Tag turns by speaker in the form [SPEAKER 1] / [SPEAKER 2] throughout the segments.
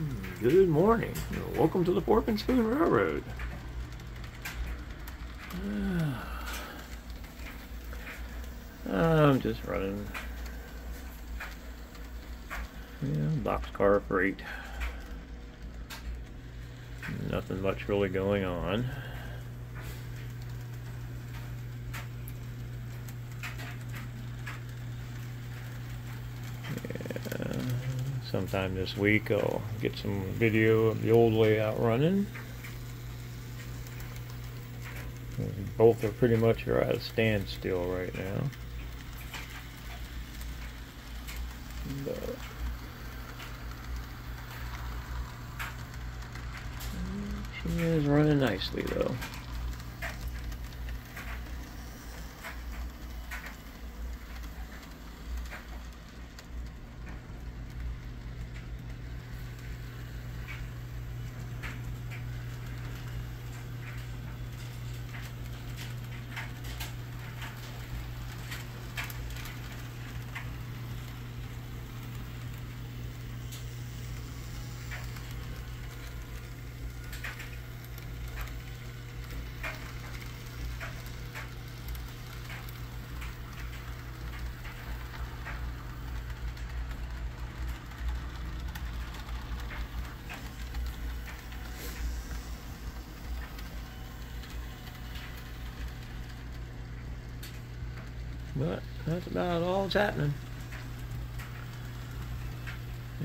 [SPEAKER 1] Hmm, good morning. Welcome to the Fork and Spoon Railroad. I'm just running yeah, boxcar freight. Nothing much really going on. Yeah, sometime this week I'll get some video of the old layout running. Both are pretty much are at a standstill right now. But she is running nicely though. But that's about all that's happening.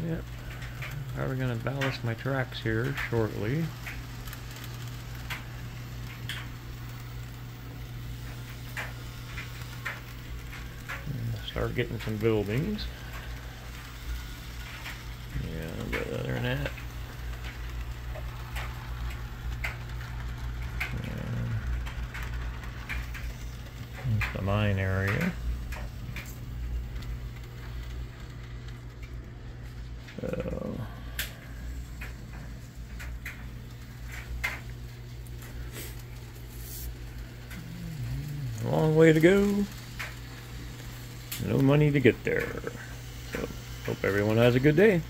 [SPEAKER 1] Yep. Probably gonna ballast my tracks here shortly. And Start getting some buildings. Yeah, but other than that. yeah. It's the mine area. So. Long way to go. No money to get there. So, hope everyone has a good day.